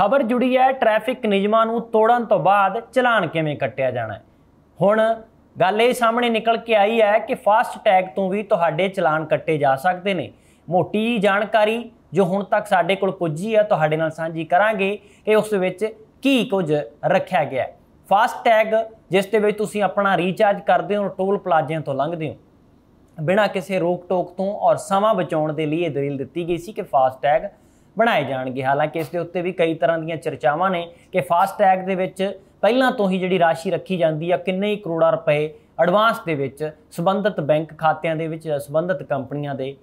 ਖਬਰ ਜੁੜੀ ਹੈ ਟ੍ਰੈਫਿਕ ਨਿਯਮਾਂ ਨੂੰ ਤੋੜਨ ਤੋਂ ਬਾਅਦ ਚਲਾਨ ਕਿਵੇਂ ਕੱਟਿਆ ਜਾਣਾ ਹੈ? ਹੁਣ ਗੱਲ ਇਹ ਸਾਹਮਣੇ ਨਿਕਲ ਕੇ ਆਈ ਹੈ ਕਿ ਫਾਸਟ ਟੈਗ ਤੋਂ ਵੀ ਤੁਹਾਡੇ ਚਲਾਨ ਕੱਟੇ ਜਾ ਸਕਦੇ ਨੇ। ਮੋਟੀ ਜਾਣਕਾਰੀ ਜੋ ਹੁਣ ਤੱਕ ਸਾਡੇ ਕੋਲ ਪੁੱਜੀ ਹੈ, ਤੁਹਾਡੇ ਨਾਲ ਸਾਂਝੀ ਕਰਾਂਗੇ ਕਿ ਉਸ ਵਿੱਚ ਕੀ ਕੁਝ ਰੱਖਿਆ ਗਿਆ ਹੈ। ਫਾਸਟ ਟੈਗ ਜਿਸ ਦੇ ਵਿੱਚ ਤੁਸੀਂ ਆਪਣਾ ਰੀਚਾਰਜ ਕਰਦੇ ਹੋ ਟੋਲ ਪਲਾਜ਼ਿਆਂ ਤੋਂ ਲੰਘਦੇ ਹੋ। ਬਿਨਾਂ ਕਿਸੇ ਰੋਕ ਟੋਕ ਤੋਂ ਔਰ ਸਮਾਂ ਬਚਾਉਣ ਦੇ ਲਈ ਇਹ ਦਲੀਲ ਦਿੱਤੀ ਗਈ ਸੀ ਕਿ ਫਾਸਟ ਟੈਗ ਬਣਾਏ ਜਾਣਗੇ। ਹਾਲਾਂਕਿ ਇਸ ਦੇ ਉੱਤੇ ਵੀ ਕਈ ਤਰ੍ਹਾਂ ਦੀਆਂ ਚਰਚਾਵਾਂ ਨੇ ਕਿ ਫਾਸਟ ਟੈਗ ਦੇ ਵਿੱਚ ਪਹਿਲਾਂ ਤੋਂ ਹੀ ਜਿਹੜੀ ਰਾਸ਼ੀ ਰੱਖੀ ਜਾਂਦੀ ਆ, ਕਿੰਨੇ ਹੀ ਕਰੋੜਾਂ ਰੁਪਏ ਐਡਵਾਂਸ ਦੇ ਵਿੱਚ ਸਬੰਧਤ ਬੈਂਕ ਖਾਤਿਆਂ ਦੇ ਵਿੱਚ ਸਬੰਧਤ ਕੰਪਨੀਆਂ ਦੇ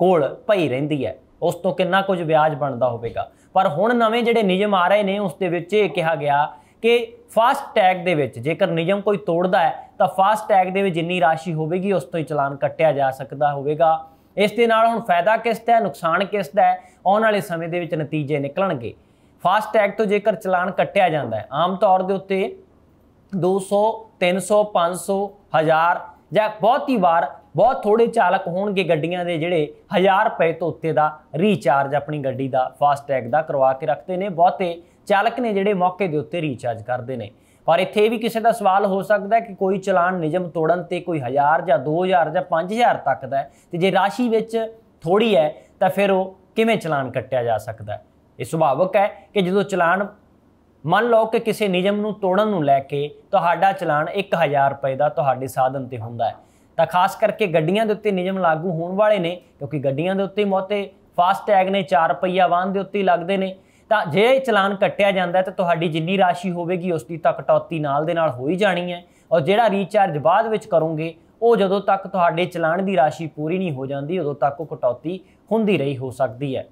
ਕੋਲ ਪਈ ਰਹਿੰਦੀ ਹੈ। ਉਸ ਤੋਂ ਕਿੰਨਾ ਕੁਝ ਵਿਆਜ ਬਣਦਾ ਹੋਵੇਗਾ। ਪਰ ਹੁਣ ਨਵੇਂ ਜਿਹੜੇ ਨਿਯਮ ਆ ਰਹੇ ਨੇ, ਉਸ ਦੇ ਵਿੱਚ ਇਹ ਕਿਹਾ ਗਿਆ ਕਿ ਫਾਸਟ ਟੈਗ ਦੇ ਵਿੱਚ ਜੇਕਰ ਨਿਯਮ ਕੋਈ ਤੋੜਦਾ ਹੈ, ਤਾਂ ਫਾਸਟ ਟੈਗ ਦੇ ਵਿੱਚ ਜਿੰਨੀ ਰਾਸ਼ੀ ਹੋਵੇਗੀ, ਉਸ ਤੋਂ ਹੀ ਚਲਾਨ ਕੱਟਿਆ ਜਾ ਸਕਦਾ ਹੋਵੇਗਾ। ਇਸ ਦੇ ਨਾਲ ਹੁਣ ਫਾਇਦਾ ਕਿਸ ਦਾ ਹੈ, ਨੁਕਸਾਨ ਕਿਸ ਦਾ ਹੈ, ਆਉਣ ਵਾਲੇ ਸਮੇਂ ਦੇ ਵਿੱਚ ਨਤੀਜੇ ਨਿਕਲਣਗੇ। ਫਾਸਟ ਟੈਗ ਤੋਂ ਜੇਕਰ ਚਲਾਨ ਕੱਟਿਆ ਜਾਂਦਾ ਹੈ, ਆਮ ਤੌਰ ਦੇ ਉੱਤੇ 200 300 500 1000 ਜਾਂ ਬਹੁਤੀ ਵਾਰ ਬਹੁਤ ਥੋੜੇ ਚਾਲਕ ਹੋਣਗੇ ਗੱਡੀਆਂ ਦੇ ਜਿਹੜੇ 1000 ਰੁਪਏ ਤੋਂ ਉੱਤੇ ਦਾ ਰੀਚਾਰਜ ਆਪਣੀ ਗੱਡੀ ਦਾ ਫਾਸਟ ਟੈਗ ਦਾ ਕਰਵਾ ਕੇ ਰੱਖਦੇ ਨੇ। ਬਹੁਤੇ ਚਾਲਕ ਨੇ ਜਿਹੜੇ ਮੌਕੇ ਦੇ ਉੱਤੇ ਰੀਚਾਰਜ ਕਰਦੇ ਨੇ। ਪਰ ਇੱਥੇ ਇਹ ਵੀ ਕਿਸੇ ਦਾ ਸਵਾਲ ਹੋ ਸਕਦਾ ਕਿ ਕੋਈ ਚਲਾਨ ਨਿਯਮ ਤੋੜਨ ਤੇ ਕੋਈ 1000 ਜਾਂ 2000 ਜਾਂ 5000 ਤੱਕ ਦਾ ਹੈ ਤੇ ਜੇ ਰਾਸ਼ੀ ਵਿੱਚ ਥੋੜੀ ਹੈ ਤਾਂ ਫਿਰ ਉਹ ਕਿਵੇਂ ਚਲਾਨ ਕੱਟਿਆ ਜਾ ਸਕਦਾ ਹੈ? ਇਹ ਸੁਭਾਵਕ ਹੈ ਕਿ ਜਦੋਂ ਚਲਾਨ ਮੰਨ ਲਓ ਕਿ ਕਿਸੇ ਨਿਯਮ ਨੂੰ ਤੋੜਨ ਨੂੰ ਲੈ ਕੇ ਤੁਹਾਡਾ ਚਲਾਨ 1000 ਰੁਪਏ ਦਾ ਤੁਹਾਡੇ ਸਾਧਨ ਤੇ ਹੁੰਦਾ ਹੈ, ਤਾਂ ਖਾਸ ਕਰਕੇ ਗੱਡੀਆਂ ਦੇ ਉੱਤੇ ਨਿਯਮ ਲਾਗੂ ਹੋਣ ਵਾਲੇ ਨੇ ਕਿਉਂਕਿ ਗੱਡੀਆਂ ਦੇ ਉੱਤੇ ਮੋਤੇ ਫਾਸਟ ਟੈਗ ਨੇ 4 ਰੁਪਈਆ ਵਾਹਨ ਦੇ ਉੱਤੇ ਲੱਗਦੇ ਨੇ। ਤਾਂ ਜੇ ਚਲਾਨ ਕੱਟਿਆ ਜਾਂਦਾ ਤਾਂ ਤੁਹਾਡੀ ਜਿੰਨੀ ਰਾਸ਼ੀ ਹੋਵੇਗੀ ਉਸ ਦੀ ਤਾਂ ਕਟੌਤੀ ਨਾਲ ਦੇ ਨਾਲ ਹੋ ਹੀ ਜਾਣੀ ਹੈ ਔਰ ਜਿਹੜਾ ਰੀਚਾਰਜ ਬਾਅਦ ਵਿੱਚ ਕਰੋਗੇ, ਉਹ ਜਦੋਂ ਤੱਕ ਤੁਹਾਡੇ ਚਲਾਨ ਦੀ ਰਾਸ਼ੀ ਪੂਰੀ ਨਹੀਂ ਹੋ ਜਾਂਦੀ, ਉਦੋਂ ਤੱਕ ਉਹ ਕਟੌਤੀ ਹੁੰਦੀ ਰਹੀ ਹੋ ਸਕਦੀ ਹੈ।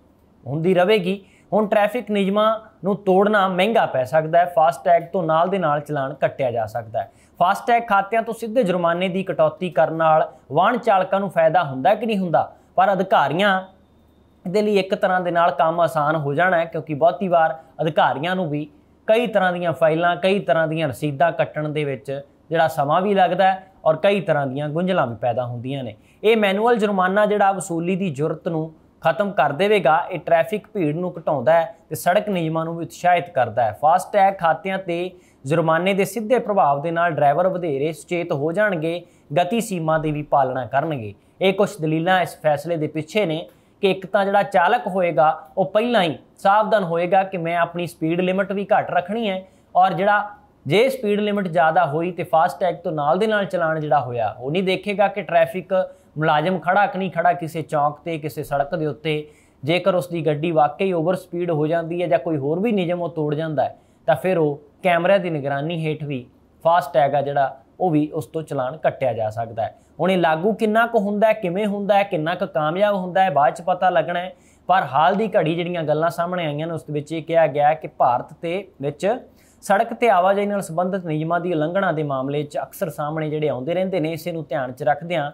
ਹੁੰਦੀ ਰਹੇਗੀ। ਹੁਣ ਟ੍ਰੈਫਿਕ ਨਿਯਮਾਂ ਨੂੰ ਤੋੜਨਾ ਮਹਿੰਗਾ ਪੈ ਸਕਦਾ ਹੈ। ਫਾਸਟ ਤੋਂ ਨਾਲ ਦੇ ਨਾਲ ਚਲਾਨ ਕੱਟਿਆ ਜਾ ਸਕਦਾ ਹੈ। ਫਾਸਟ ਖਾਤਿਆਂ ਤੋਂ ਸਿੱਧੇ ਜੁਰਮਾਨੇ ਦੀ ਕਟੌਤੀ ਕਰਨ ਨਾਲ ਵਾਹਨ ਚਾਲਕਾਂ ਨੂੰ ਫਾਇਦਾ ਹੁੰਦਾ ਕਿ ਨਹੀਂ ਹੁੰਦਾ? ਪਰ ਅਧਿਕਾਰੀਆਂ ਦੇ ਲਈ ਇੱਕ ਤਰ੍ਹਾਂ ਦੇ ਨਾਲ ਕੰਮ ਆਸਾਨ ਹੋ ਜਾਣਾ ਹੈ, ਕਿਉਂਕਿ ਬਹੁਤੀ ਵਾਰ ਅਧਿਕਾਰੀਆਂ ਨੂੰ ਵੀ ਕਈ ਤਰ੍ਹਾਂ ਦੀਆਂ ਫਾਈਲਾਂ, ਕਈ ਤਰ੍ਹਾਂ ਦੀਆਂ ਰਸੀਦਾਂ ਕੱਟਣ ਦੇ ਵਿੱਚ ਜਿਹੜਾ ਸਮਾਂ ਵੀ ਲੱਗਦਾ ਹੈ ਔਰ ਕਈ ਤਰ੍ਹਾਂ ਦੀਆਂ ਗੁੰਝਲਾਂ ਵੀ ਪੈਦਾ ਹੁੰਦੀਆਂ ਨੇ। ਇਹ ਮੈਨੂਅਲ ਜੁਰਮਾਨਾ ਜਿਹੜਾ ਵਸੂਲੀ ਦੀ ਜ਼ਰੂਰਤ ਨੂੰ ਖਤਮ ਕਰ ਦੇਵੇਗਾ, ਇਹ ਟ੍ਰੈਫਿਕ ਭੀੜ ਨੂੰ ਘਟਾਉਂਦਾ ਹੈ ਤੇ ਸੜਕ ਨਿਯਮਾਂ ਨੂੰ ਵੀ ਉਤਸ਼ਾਹਿਤ ਕਰਦਾ ਹੈ। ਫਾਸਟ ਟੈਗ ਖਾਤਿਆਂ ਤੇ ਜੁਰਮਾਨੇ ਦੇ ਸਿੱਧੇ ਪ੍ਰਭਾਵ ਦੇ ਨਾਲ ਡਰਾਈਵਰ ਵਧੇਰੇ ਸੁਚੇਤ ਹੋ ਜਾਣਗੇ, ਗਤੀ ਸੀਮਾ ਦੀ ਵੀ ਪਾਲਣਾ ਕਰਨਗੇ। ਇਹ ਕੁਝ ਦਲੀਲਾਂ ਇਸ ਫੈਸਲੇ ਦੇ ਪਿੱਛੇ ਨੇ। ਕਿ ਇੱਕ ਤਾਂ ਜਿਹੜਾ ਚਾਲਕ ਹੋਏਗਾ, ਉਹ ਪਹਿਲਾਂ ਹੀ ਸਾਵਧਾਨ ਹੋਏਗਾ ਕਿ ਮੈਂ ਆਪਣੀ ਸਪੀਡ ਲਿਮਟ ਵੀ ਘੱਟ ਰੱਖਣੀ ਹੈ ਔਰ ਜਿਹੜਾ ਜੇ ਸਪੀਡ ਲਿਮਟ ਜ਼ਿਆਦਾ ਹੋਈ ਤੇ ਫਾਸਟ ਟੈਗ ਤੋਂ ਨਾਲ ਦੇ ਨਾਲ ਚਲਾਨ ਜਿਹੜਾ ਹੋਇਆ, ਉਹ ਨਹੀਂ ਦੇਖੇਗਾ ਕਿ ਟ੍ਰੈਫਿਕ ਮੁਲਾਜ਼ਮ ਖੜਾ ਕਿ ਨਹੀਂ ਖੜਾ ਕਿਸੇ ਚੌਂਕ ਤੇ, ਕਿਸੇ ਸੜਕ ਦੇ ਉੱਤੇ। ਜੇਕਰ ਉਸ ਦੀ ਗੱਡੀ ਵਾਕਈ ਓਵਰ ਸਪੀਡ ਹੋ ਜਾਂਦੀ ਹੈ ਜਾਂ ਕੋਈ ਹੋਰ ਵੀ ਨਿਯਮ ਉਹ ਤੋੜ ਜਾਂਦਾ ਹੈ, ਤਾਂ ਫਿਰ ਉਹ ਕੈਮਰੇ ਦੀ ਨਿਗਰਾਨੀ ਹੇਠ ਵੀ ਫਾਸਟ ਟੈਗ ਆ ਜਿਹੜਾ ਉਹ ਵੀ ਉਸ ਤੋਂ ਚਲਾਨ ਕੱਟਿਆ ਜਾ ਸਕਦਾ ਹੈ। ਹੁਣ ਇਹ ਲਾਗੂ ਕਿੰਨਾ ਕੁ ਹੁੰਦਾ ਹੈ, ਕਿਵੇਂ ਹੁੰਦਾ ਹੈ, ਕਿੰਨਾ ਕੁ ਕਾਮਯਾਬ ਹੁੰਦਾ ਹੈ, ਬਾਅਦ ਚ ਪਤਾ ਲੱਗਣਾ ਹੈ। ਪਰ ਹਾਲ ਦੀ ਘੜੀ ਜਿਹੜੀਆਂ ਗੱਲਾਂ ਸਾਹਮਣੇ ਆਈਆਂ ਨੇ, ਉਸ ਦੇ ਵਿੱਚ ਇਹ ਕਿਹਾ ਗਿਆ ਕਿ ਭਾਰਤ ਤੇ ਵਿੱਚ ਸੜਕ ਤੇ ਆਵਾਜਾਈ ਨਾਲ ਸੰਬੰਧਿਤ ਨਿਯਮਾਂ ਦੀ ਉਲੰਘਣਾ ਦੇ ਮਾਮਲੇ 'ਚ ਅਕਸਰ ਸਾਹਮਣੇ ਜਿਹੜੇ ਆਉਂਦੇ ਰਹਿੰਦੇ ਨੇ, ਇਸੇ ਨੂੰ ਧਿਆਨ 'ਚ ਰੱਖਦਿਆਂ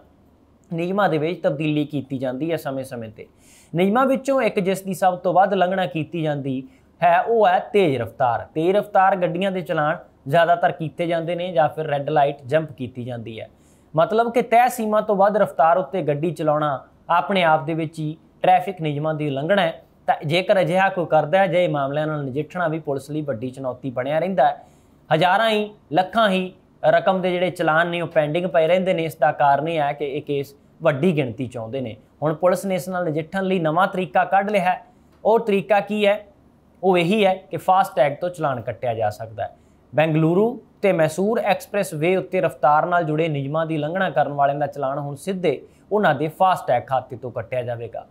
ਨਿਯਮਾਂ ਦੇ ਵਿੱਚ ਤਬਦੀਲੀ ਕੀਤੀ ਜਾਂਦੀ ਹੈ ਸਮੇਂ-ਸਮੇਂ ਤੇ। ਨਿਯਮਾਂ ਵਿੱਚੋਂ ਇੱਕ ਜਿਸ ਦੀ ਸਭ ਤੋਂ ਵੱਧ ਉਲੰਘਣਾ ਕੀਤੀ ਜਾਂਦੀ ਹੈ, ਉਹ ਹੈ ਤੇਜ਼ ਰਫ਼ਤਾਰ। ਤੇਜ਼ ਰਫ਼ਤਾਰ ਗੱਡੀਆਂ ਦੇ ਚਲਾਨ ਜ਼ਿਆਦਾਤਰ ਕੀਤੇ ਜਾਂਦੇ ਨੇ ਜਾਂ ਫਿਰ ਰੈੱਡ ਲਾਈਟ ਜੰਪ ਕੀਤੀ ਜਾਂਦੀ ਹੈ। ਮਤਲਬ ਕਿ ਤੈਅ ਸੀਮਾ ਤੋਂ ਵੱਧ ਰਫ਼ਤਾਰ ਉੱਤੇ ਗੱਡੀ ਚਲਾਉਣਾ ਆਪਣੇ ਆਪ ਦੇ ਵਿੱਚ ਹੀ ਟ੍ਰੈਫਿਕ ਨਿਯਮਾਂ ਦੀ ਉਲੰਘਣਾ ਹੈ। ਤਾਂ ਜੇਕਰ ਅਜਿਹਾ ਕੋਈ ਕਰਦਾ ਹੈ, ਜੇ ਮਾਮਲਿਆਂ ਨਾਲ ਨਜਿੱਠਣਾ ਵੀ ਪੁਲਿਸ ਲਈ ਵੱਡੀ ਚੁਣੌਤੀ ਬਣਿਆ ਰਹਿੰਦਾ ਹੈ। ਹਜ਼ਾਰਾਂ ਹੀ, ਲੱਖਾਂ ਹੀ ਰਕਮ ਦੇ ਜਿਹੜੇ ਚਲਾਨ ਨੇ ਉਹ ਪੈਂਡਿੰਗ ਪਏ ਰਹਿੰਦੇ ਨੇ। ਇਸ ਦਾ ਕਾਰਨ ਇਹ ਹੈ ਕਿ ਇਹ ਕੇਸ ਵੱਡੀ ਗਿਣਤੀ 'ਚ ਆਉਂਦੇ ਨੇ। ਹੁਣ ਪੁਲਿਸ ਨੇ ਇਸ ਨਾਲ ਨਜਿੱਠਣ ਲਈ ਨਵਾਂ ਤਰੀਕਾ ਕੱਢ ਲਿਆ ਹੈ। ਉਹ ਤਰੀਕਾ ਕੀ ਹੈ? ਉਹ ਇਹੀ ਹੈ ਕਿ ਫਾਸਟ ਟੈਗ ਤੋਂ ਚਲਾਨ ਕੱਟਿਆ ਜਾ ਸਕਦਾ ਹੈ। ਬੈਂਗਲੁਰੂ ਤੇ ਮੈਸੂਰ ਐਕਸਪ੍ਰੈਸ ਵੇ ਉੱਤੇ ਰਫ਼ਤਾਰ ਨਾਲ ਜੁੜੇ ਨਿਯਮਾਂ ਦੀ ਉਲੰਘਣਾ ਕਰਨ ਵਾਲਿਆਂ ਦਾ ਚਲਾਨ ਹੁਣ ਸਿੱਧੇ ਉਹਨਾਂ ਦੇ ਫਾਸਟ ਟੈਗ ਖਾਤੇ ਤੋਂ ਕੱਟਿਆ ਜਾਵੇਗਾ।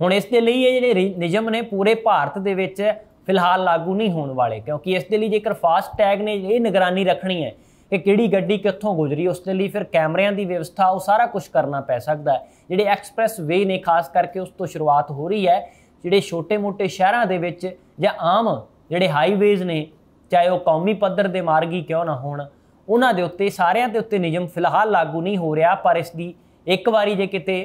ਹੁਣ ਇਸ ਦੇ ਲਈ ਇਹ ਜਿਹੜੇ ਨਿਯਮ ਨੇ ਪੂਰੇ ਭਾਰਤ ਦੇ ਵਿੱਚ ਫਿਲਹਾਲ ਲਾਗੂ ਨਹੀਂ ਹੋਣ ਵਾਲੇ, ਕਿਉਂਕਿ ਇਸ ਦੇ ਲਈ ਜੇਕਰ ਫਾਸਟ ਟੈਗ ਨੇ ਇਹ ਨਿਗਰਾਨੀ ਰੱਖਣੀ ਹੈ ਕਿ ਕਿਹੜੀ ਗੱਡੀ ਕਿੱਥੋਂ ਗੁਜ਼ਰੀ, ਉਸ ਦੇ ਲਈ ਫਿਰ ਕੈਮਰਿਆਂ ਦੀ ਵਿਵਸਥਾ, ਉਹ ਸਾਰਾ ਕੁਝ ਕਰਨਾ ਪੈ ਸਕਦਾ ਜਿਹੜੇ ਐਕਸਪ੍ਰੈਸ ਵੇ ਨੇ, ਖਾਸ ਕਰਕੇ ਉਸ ਤੋਂ ਸ਼ੁਰੂਆਤ ਹੋ ਰਹੀ ਹੈ, ਜਿਹੜੇ ਛੋਟੇ-ਮੋਟੇ ਸ਼ਹਿਰਾਂ ਦੇ ਵਿੱਚ ਜਾਂ ਆਮ ਜਿਹੜੇ ਹਾਈਵੇਜ਼ ਨੇ ਚਾਹੇ ਉਹ ਕੌਮੀ ਪੱਧਰ ਦੇ ਮਾਰਗ ਹੀ ਕਿਉਂ ਨਾ ਹੋਣ, ਉਹਨਾਂ ਦੇ ਉੱਤੇ, ਸਾਰਿਆਂ ਦੇ ਉੱਤੇ ਨਿਯਮ ਫਿਲਹਾਲ ਲਾਗੂ ਨਹੀਂ ਹੋ ਰਿਹਾ, ਪਰ ਇਸ ਦੀ ਇੱਕ ਵਾਰੀ ਜੇ ਕਿਤੇ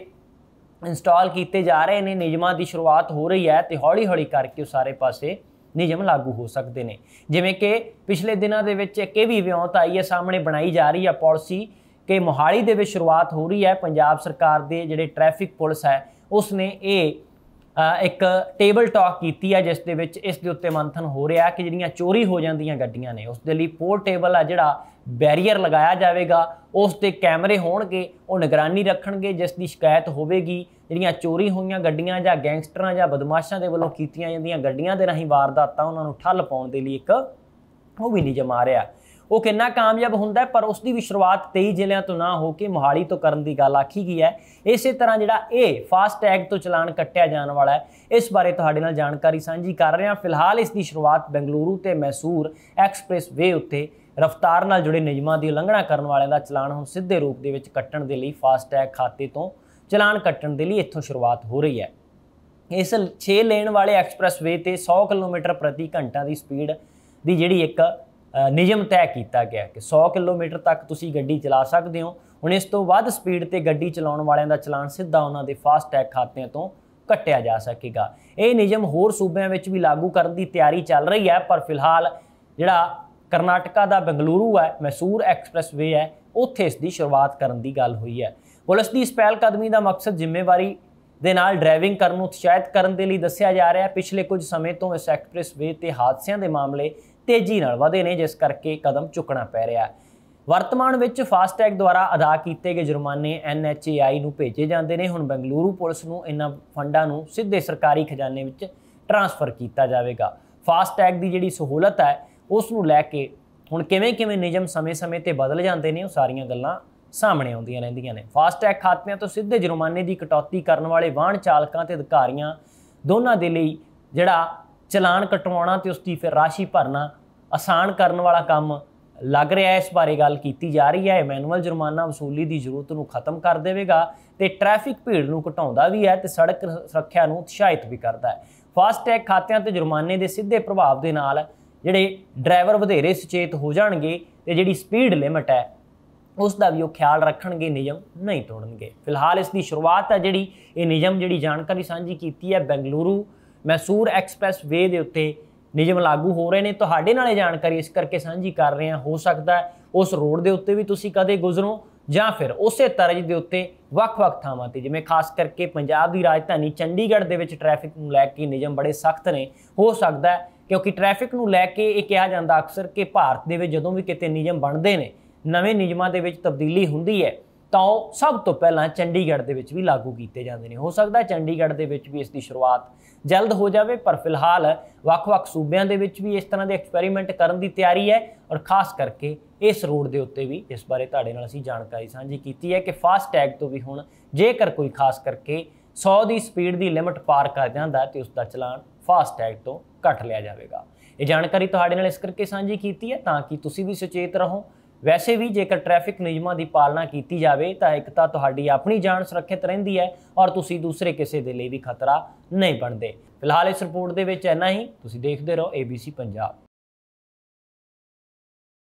ਇੰਸਟਾਲ ਕੀਤੇ ਜਾ ਰਹੇ ਨੇ, ਨਿਯਮਾਂ ਦੀ ਸ਼ੁਰੂਆਤ ਹੋ ਰਹੀ ਹੈ ਤੇ ਹੌਲੀ-ਹੌਲੀ ਕਰਕੇ ਉਹ ਸਾਰੇ ਪਾਸੇ ਨਿਯਮ ਲਾਗੂ ਹੋ ਸਕਦੇ ਨੇ। ਜਿਵੇਂ ਕਿ ਪਿਛਲੇ ਦਿਨਾਂ ਦੇ ਵਿੱਚ ਇੱਕ ਇਹ ਵੀ ਵਿਉਂਤ ਆਈ ਹੈ, ਸਾਹਮਣੇ ਬਣਾਈ ਜਾ ਰਹੀ ਹੈ ਪਾਲਿਸੀ ਕਿ ਮੋਹਾਲੀ ਦੇ ਵਿੱਚ ਸ਼ੁਰੂਆਤ ਹੋ ਰਹੀ ਹੈ। ਪੰਜਾਬ ਸਰਕਾਰ ਦੇ ਜਿਹੜੇ ਟ੍ਰੈਫਿਕ ਪੁਲਿਸ ਹੈ ਉਸ ਨੇ ਇਹ ਇੱਕ ਟੇਬਲ ਟਾਕ ਕੀਤੀ ਹੈ ਜਿਸ ਦੇ ਵਿੱਚ ਇਸ ਦੇ ਉੱਤੇ ਮੰਥਨ ਹੋ ਰਿਹਾ ਕਿ ਜਿਹੜੀਆਂ ਚੋਰੀ ਹੋ ਜਾਂਦੀਆਂ ਗੱਡੀਆਂ ਨੇ, ਉਸ ਦੇ ਲਈ ਪੋਰਟੇਬਲ ਆ ਜਿਹੜਾ ਬੈਰੀਅਰ ਲਗਾਇਆ ਜਾਵੇਗਾ, ਉਸ ਤੇ ਕੈਮਰੇ ਹੋਣਗੇ, ਉਹ ਨਿਗਰਾਨੀ ਰੱਖਣਗੇ, ਜਿਸ ਦੀ ਸ਼ਿਕਾਇਤ ਹੋਵੇਗੀ, ਜਿਹੜੀਆਂ ਚੋਰੀ ਹੋਈਆਂ ਗੱਡੀਆਂ ਜਾਂ ਗੈਂਗਸਟਰਾਂ ਜਾਂ ਬਦਮਾਸ਼ਾਂ ਦੇ ਵੱਲੋਂ ਕੀਤੀਆਂ ਜਾਂਦੀਆਂ ਗੱਡੀਆਂ ਦੇ ਰਾਹੀਂ ਵਾਰਦਾਤਾਂ ਉਹਨਾਂ ਨੂੰ ਠੱਲ ਪਾਉਣ ਦੇ ਲਈ ਇੱਕ ਉਹ ਵੀ ਨਹੀਂ ਆ ਰਿਹਾ। ਉਹ ਕਿੰਨਾ ਕਾਮਯਾਬ ਹੁੰਦਾ ਪਰ ਉਸ ਦੀ ਵੀ ਸ਼ੁਰੂਆਤ 23 ਜ਼ਿਲ੍ਹਿਆਂ ਤੋਂ ਨਾ ਹੋ ਕੇ ਮੋਹਾਲੀ ਤੋਂ ਕਰਨ ਦੀ ਗੱਲ ਆਖੀ ਗਈ ਹੈ। ਇਸੇ ਤਰ੍ਹਾਂ ਜਿਹੜਾ ਇਹ ਫਾਸਟ ਟੈਗ ਤੋਂ ਚਲਾਨ ਕੱਟਿਆ ਜਾਣ ਵਾਲਾ ਹੈ, ਇਸ ਬਾਰੇ ਤੁਹਾਡੇ ਨਾਲ ਜਾਣਕਾਰੀ ਸਾਂਝੀ ਕਰ ਰਹੇ ਹਾਂ। ਫਿਲਹਾਲ ਇਸ ਦੀ ਸ਼ੁਰੂਆਤ ਬੈਂਗਲੁਰੂ ਤੇ ਮੈਸੂਰ ਐਕਸਪ੍ਰੈਸ ਵੇ ਉੱਤੇ ਰਫ਼ਤਾਰ ਨਾਲ ਜੁੜੇ ਨਿਯਮਾਂ ਦੀ ਉਲੰਘਣਾ ਕਰਨ ਵਾਲਿਆਂ ਦਾ ਚਲਾਨ ਹੁਣ ਸਿੱਧੇ ਰੂਪ ਦੇ ਵਿੱਚ ਕੱਟਣ ਦੇ ਲਈ ਫਾਸਟ ਟੈਗ ਖਾਤੇ ਤੋਂ ਚਲਾਨ ਕੱਟਣ ਦੇ ਲਈ ਇੱਥੋਂ ਸ਼ੁਰੂਆਤ ਹੋ ਰਹੀ ਹੈ। ਇਸ 6 ਲੇਨ ਵਾਲੇ ਐਕਸਪ੍ਰੈਸ ਵੇ ਤੇ 100 ਕਿਲੋਮੀਟਰ ਪ੍ਰਤੀ ਘੰਟਾ ਦੀ ਸਪੀਡ ਦੀ ਜਿਹੜੀ ਇੱਕ ਨਿਯਮ ਤੈਅ ਕੀਤਾ ਗਿਆ ਕਿ 100 ਕਿਲੋਮੀਟਰ ਤੱਕ ਤੁਸੀਂ ਗੱਡੀ ਚਲਾ ਸਕਦੇ ਹੋ। ਹੁਣ ਇਸ ਤੋਂ ਵੱਧ ਸਪੀਡ ਤੇ ਗੱਡੀ ਚਲਾਉਣ ਵਾਲਿਆਂ ਦਾ ਚਲਾਨ ਸਿੱਧਾ ਉਹਨਾਂ ਦੇ ਫਾਸਟ ਟੈਗ ਖਾਤਿਆਂ ਤੋਂ ਕੱਟਿਆ ਜਾ ਸਕੇਗਾ। ਇਹ ਨਿਯਮ ਹੋਰ ਸੂਬਿਆਂ ਵਿੱਚ ਵੀ ਲਾਗੂ ਕਰਨ ਦੀ ਤਿਆਰੀ ਚੱਲ ਰਹੀ ਹੈ, ਪਰ ਫਿਲਹਾਲ ਜਿਹੜਾ ਕਰਨਾਟਕਾ ਦਾ ਬੰਗਲੁਰੂ ਹੈ, ਮੈਸੂਰ ਐਕਸਪ੍ਰੈਸਵੇ ਹੈ, ਉੱਥੇ ਇਸ ਦੀ ਸ਼ੁਰੂਆਤ ਕਰਨ ਦੀ ਗੱਲ ਹੋਈ ਹੈ। ਪੁਲਿਸ ਦੀ ਇਸ ਪਹਿਲ ਕਦਮੀ ਦਾ ਮਕਸਦ ਜ਼ਿੰਮੇਵਾਰੀ ਦੇ ਨਾਲ ਡਰਾਈਵਿੰਗ ਕਰਨ ਨੂੰ ਉਤਸ਼ਾਹਿਤ ਕਰਨ ਦੇ ਲਈ ਦੱਸਿਆ ਜਾ ਰਿਹਾ ਹੈ। ਪਿਛਲੇ ਕੁਝ ਸਮੇਂ ਤੋਂ ਇਸ ਐਕਸਪ੍ਰੈਸਵੇ ਤੇ ਹਾਦਸਿਆਂ ਦੇ ਮਾਮਲੇ ਤੇਜ਼ੀ ਨਾਲ ਵਧੇ ਨੇ, ਜਿਸ ਕਰਕੇ ਕਦਮ ਚੁੱਕਣਾ ਪੈ ਰਿਹਾ ਹੈ। ਵਰਤਮਾਨ ਵਿੱਚ ਫਾਸਟੈਗ ਦੁਆਰਾ ਅਦਾ ਕੀਤੇ ਗਏ ਜੁਰਮਾਨੇ ਐਨਐਚਏਆਈ ਨੂੰ ਭੇਜੇ ਜਾਂਦੇ ਨੇ। ਹੁਣ ਬੰਗਲੂਰੂ ਪੁਲਿਸ ਨੂੰ ਇਹਨਾਂ ਫੰਡਾਂ ਨੂੰ ਸਿੱਧੇ ਸਰਕਾਰੀ ਖਜ਼ਾਨੇ ਵਿੱਚ ਟਰਾਂਸਫਰ ਕੀਤਾ ਜਾਵੇਗਾ। ਫਾਸਟੈਗ ਦੀ ਜਿਹੜੀ ਸਹੂਲਤ ਹੈ, ਉਸ ਨੂੰ ਲੈ ਕੇ ਹੁਣ ਕਿਵੇਂ-ਕਿਵੇਂ ਨਿਯਮ ਸਮੇਂ-ਸਮੇਂ ਤੇ ਬਦਲ ਜਾਂਦੇ ਨੇ, ਉਹ ਸਾਰੀਆਂ ਗੱਲਾਂ ਸਾਹਮਣੇ ਆਉਂਦੀਆਂ ਰਹਿੰਦੀਆਂ ਨੇ। ਫਾਸਟੈਗ ਖਾਤਿਆਂ ਤੋਂ ਸਿੱਧੇ ਜੁਰਮਾਨੇ ਦੀ ਕਟੌਤੀ ਕਰਨ ਵਾਲੇ ਵਾਹਨ ਚਾਲਕਾਂ ਤੇ ਅਧਿਕਾਰੀਆਂ ਦੋਨਾਂ ਦੇ ਲਈ ਜਿਹੜਾ ਚਲਾਨ ਕਟਵਾਉਣਾ ਤੇ ਉਸ ਦੀ ਫਿਰ ਰਾਸ਼ੀ ਭਰਨਾ ਆਸਾਨ ਕਰਨ ਵਾਲਾ ਕੰਮ ਲੱਗ ਰਿਹਾ ਹੈ, ਇਸ ਬਾਰੇ ਗੱਲ ਕੀਤੀ ਜਾ ਰਹੀ ਹੈ। ਮੈਨੂਅਲ ਜੁਰਮਾਨਾ ਵਸੂਲੀ ਦੀ ਜ਼ਰੂਰਤ ਨੂੰ ਖਤਮ ਕਰ ਦੇਵੇਗਾ ਤੇ ਟ੍ਰੈਫਿਕ ਭੀੜ ਨੂੰ ਘਟਾਉਂਦਾ ਵੀ ਹੈ ਤੇ ਸੜਕ ਸੁਰੱਖਿਆ ਨੂੰ ਉਤਸ਼ਾਹਿਤ ਵੀ ਕਰਦਾ ਹੈ। ਫਾਸਟੈਗ ਖਾਤਿਆਂ ਤੇ ਜੁਰਮਾਨੇ ਦੇ ਸਿੱਧੇ ਪ੍ਰਭਾਵ ਦੇ ਨਾਲ ਜਿਹੜੇ ਡਰਾਈਵਰ ਵਧੇਰੇ ਸੁਚੇਤ ਹੋ ਜਾਣਗੇ ਤੇ ਜਿਹੜੀ ਸਪੀਡ ਲਿਮਟ ਹੈ, ਉਸ ਦਾ ਵੀ ਉਹ ਖਿਆਲ ਰੱਖਣਗੇ, ਨਿਯਮ ਨਹੀਂ ਤੋੜਨਗੇ। ਫਿਲਹਾਲ ਇਸ ਦੀ ਸ਼ੁਰੂਆਤ ਹੈ ਜਿਹੜੀ, ਇਹ ਨਿਯਮ ਜਿਹੜੀ ਜਾਣਕਾਰੀ ਸਾਂਝੀ ਕੀਤੀ ਹੈ ਬੈਂਗਲੁਰੂ ਮੈਸੂਰ ਐਕਸਪ੍ਰੈਸ ਵੇ ਦੇ ਉੱਤੇ ਨਿਯਮ ਲਾਗੂ ਹੋ ਰਹੇ ਨੇ, ਤੁਹਾਡੇ ਨਾਲ ਇਹ ਜਾਣਕਾਰੀ ਇਸ ਕਰਕੇ ਸਾਂਝੀ ਕਰ ਰਹੇ ਹਾਂ, ਹੋ ਸਕਦਾ ਉਸ ਰੋਡ ਦੇ ਉੱਤੇ ਵੀ ਤੁਸੀਂ ਕਦੇ ਗੁਜ਼ਰੋ ਜਾਂ ਫਿਰ ਉਸੇ ਤਰਜ ਦੇ ਉੱਤੇ ਵੱਖ-ਵੱਖ ਥਾਵਾਂ ਤੇ, ਜਿਵੇਂ ਖਾਸ ਕਰਕੇ ਪੰਜਾਬ ਦੀ ਰਾਜਧਾਨੀ ਚੰਡੀਗੜ੍ਹ ਦੇ ਵਿੱਚ ਟ੍ਰੈਫਿਕ ਨੂੰ ਲੈ ਕੇ ਨਿਯਮ ਬੜੇ ਸਖਤ ਨੇ। ਹੋ ਸਕਦਾ ਕਿਉਂਕਿ ਟ੍ਰੈਫਿਕ ਨੂੰ ਲੈ ਕੇ ਇਹ ਕਿਹਾ ਜਾਂਦਾ ਅਕਸਰ ਕਿ ਭਾਰਤ ਦੇ ਵਿੱਚ ਜਦੋਂ ਵੀ ਕਿਤੇ ਨਿਯਮ ਬਣਦੇ ਨੇ, ਨਵੇਂ ਨਿਯਮਾਂ ਦੇ ਵਿੱਚ ਤਬਦੀਲੀ ਹੁੰਦੀ ਹੈ। ਤਾਂ ਉਹ ਸਭ ਤੋਂ ਪਹਿਲਾਂ ਚੰਡੀਗੜ੍ਹ ਦੇ ਵਿੱਚ ਵੀ ਲਾਗੂ ਕੀਤੇ ਜਾਂਦੇ ਨੇ। ਹੋ ਸਕਦਾ ਚੰਡੀਗੜ੍ਹ ਦੇ ਵਿੱਚ ਵੀ ਇਸ ਦੀ ਸ਼ੁਰੂਆਤ ਜਲਦ ਹੋ ਜਾਵੇ, ਪਰ ਫਿਲਹਾਲ ਵੱਖ-ਵੱਖ ਸੂਬਿਆਂ ਦੇ ਵਿੱਚ ਵੀ ਇਸ ਤਰ੍ਹਾਂ ਦੇ ਐਕਸਪੈਰੀਮੈਂਟ ਕਰਨ ਦੀ ਤਿਆਰੀ ਹੈ ਔਰ ਖਾਸ ਕਰਕੇ ਇਸ ਰੋਡ ਦੇ ਉੱਤੇ ਵੀ ਇਸ ਬਾਰੇ ਤੁਹਾਡੇ ਨਾਲ ਅਸੀਂ ਜਾਣਕਾਰੀ ਸਾਂਝੀ ਕੀਤੀ ਹੈ ਕਿ ਫਾਸਟ ਟੈਗ ਤੋਂ ਵੀ ਹੁਣ ਜੇਕਰ ਕੋਈ ਖਾਸ ਕਰਕੇ 100 ਦੀ ਸਪੀਡ ਦੀ ਲਿਮਟ ਪਾਰ ਕਰ ਜਾਂਦਾ ਤੇ ਉਸ ਦਾ ਚਲਾਨ ਫਾਸਟ ਟੈਗ ਤੋਂ ਕੱਟ ਲਿਆ ਜਾਵੇਗਾ। ਇਹ ਜਾਣਕਾਰੀ ਤੁਹਾਡੇ ਨਾਲ ਇਸ ਕਰਕੇ ਸਾਂਝੀ ਕੀਤੀ ਹੈ ਤਾਂ ਕਿ ਤੁਸੀਂ ਵੀ ਸੁਚੇਤ ਰਹੋ ਵੈਸੇ ਵੀ ਜੇਕਰ ਟ੍ਰੈਫਿਕ ਨਿਯਮਾਂ ਦੀ ਪਾਲਣਾ ਕੀਤੀ ਜਾਵੇ, ਤਾਂ ਇੱਕ ਤਾਂ ਤੁਹਾਡੀ ਆਪਣੀ ਜਾਨ ਸੁਰੱਖਿਅਤ ਰਹਿੰਦੀ ਹੈ ਔਰ ਤੁਸੀਂ ਦੂਸਰੇ ਕਿਸੇ ਦੇ ਲਈ ਵੀ ਖਤਰਾ ਨਹੀਂ ਬਣਦੇ। ਫਿਲਹਾਲ ਇਸ ਰਿਪੋਰਟ ਦੇ ਵਿੱਚ ਇੰਨਾ ਹੀ। ਤੁਸੀਂ ਦੇਖਦੇ ਰਹੋ ABC ਪੰਜਾਬ।